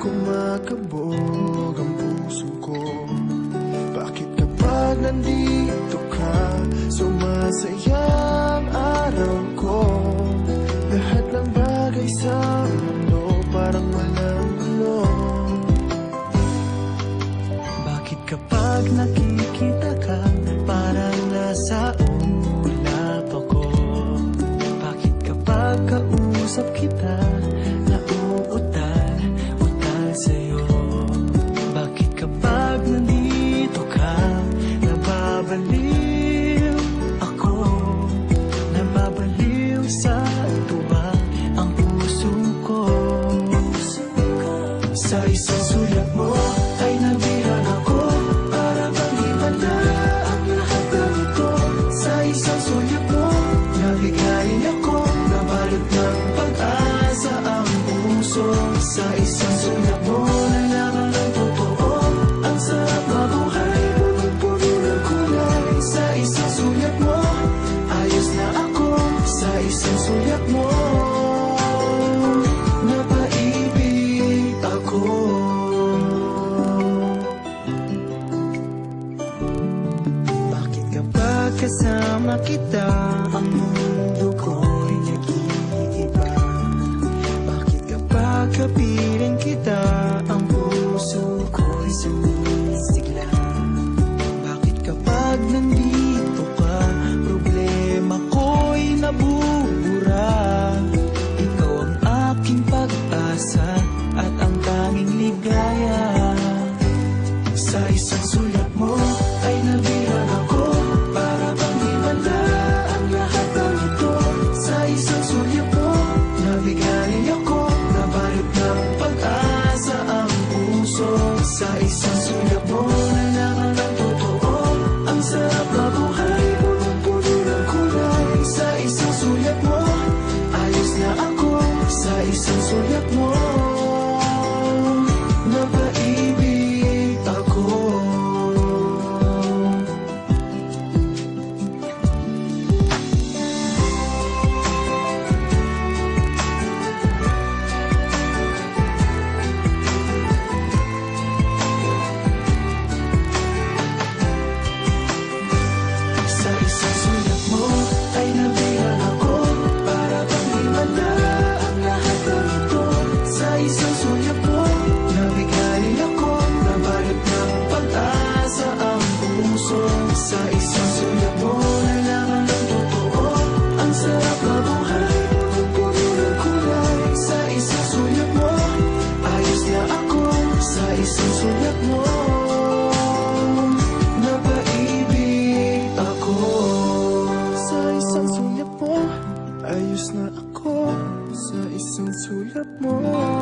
kumakabog ang puso ko. Bakit kapag nandito ka, sumasaya sa isang sulat mo. kasama kita Ang mundo ko'y nag-iiba. Bakit kapag gabi sorry, sorry. sikap more.